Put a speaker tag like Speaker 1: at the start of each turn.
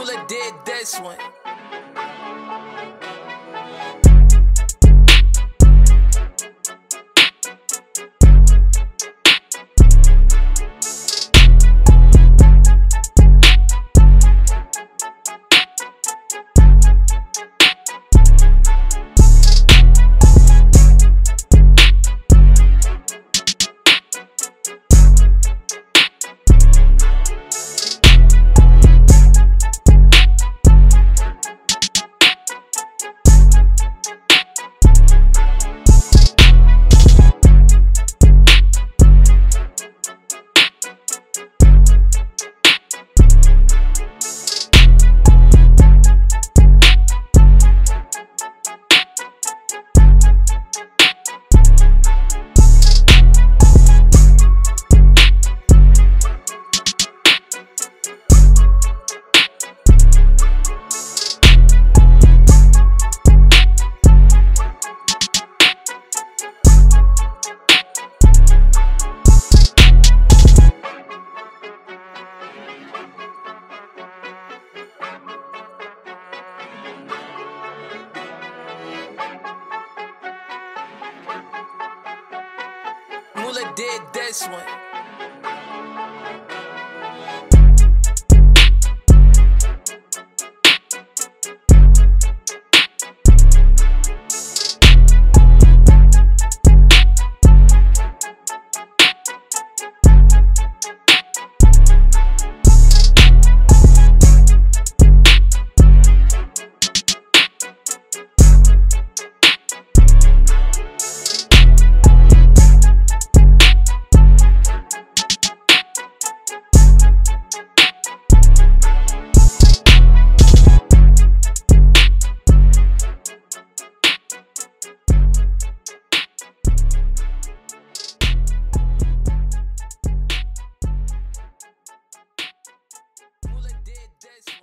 Speaker 1: Mula did this one. Mula did this one. this.